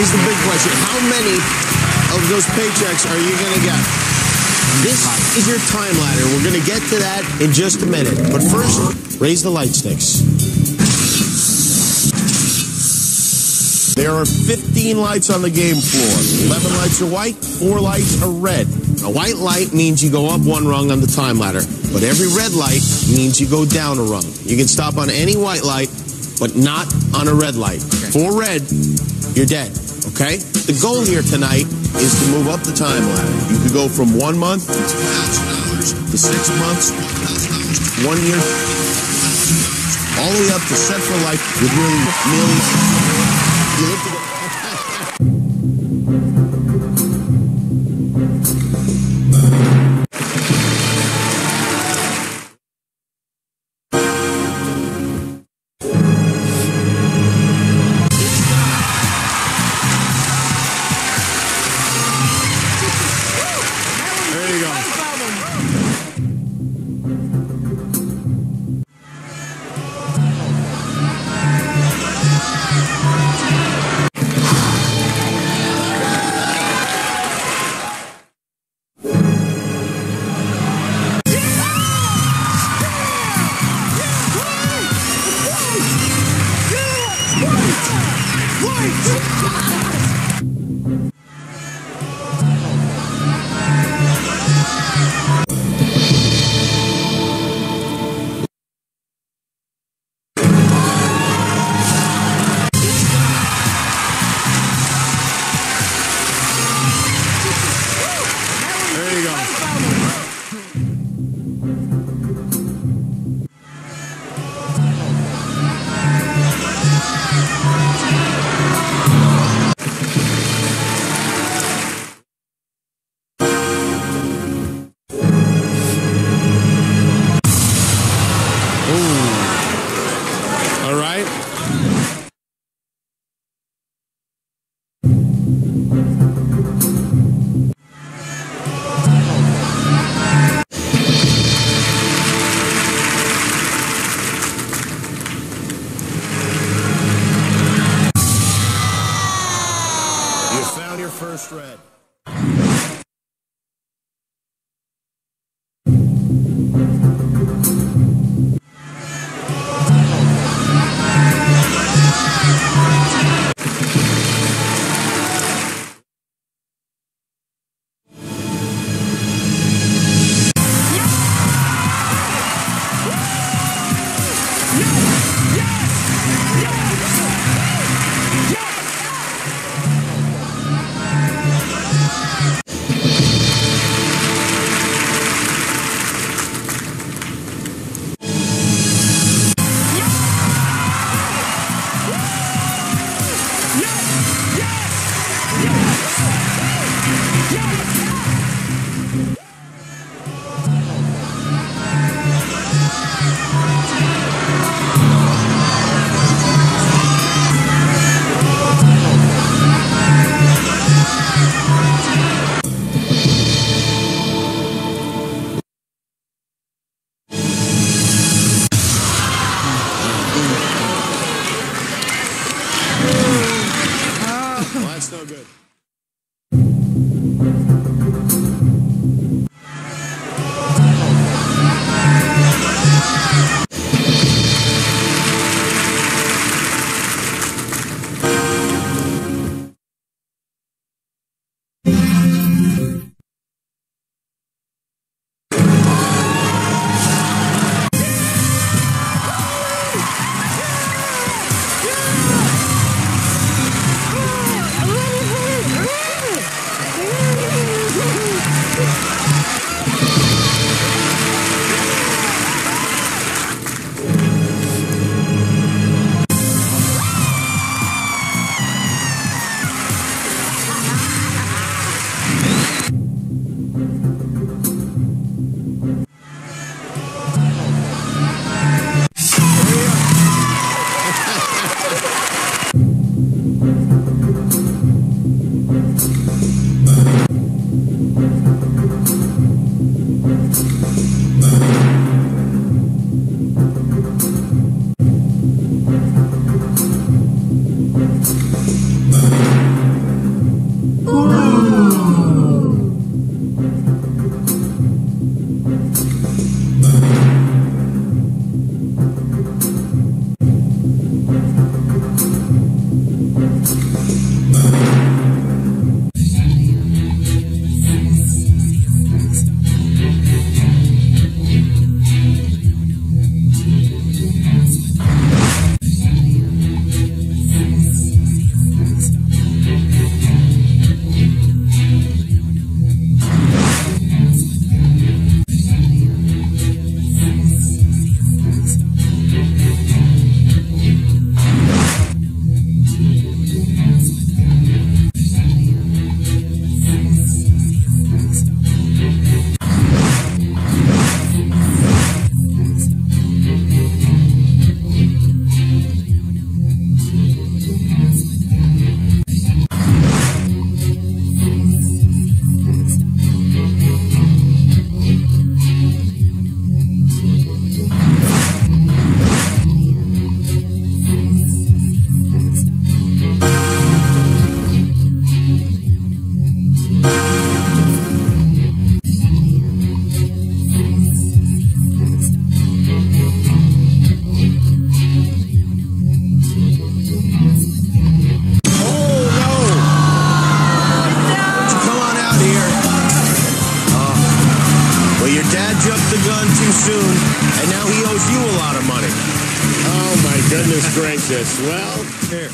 is the big question. How many of those paychecks are you going to get? This is your time ladder. We're going to get to that in just a minute. But first, raise the light sticks. There are 15 lights on the game floor. 11 lights are white, 4 lights are red. A white light means you go up one rung on the time ladder, but every red light means you go down a rung. You can stop on any white light, but not on a red light. For red, you're dead, okay? The goal here tonight is to move up the time ladder. You could go from one month to six months, one year, all the way up to set for life with really millions. There Ooh. Soon, and now he owes you a lot of money. Oh, my goodness gracious. Well, Here.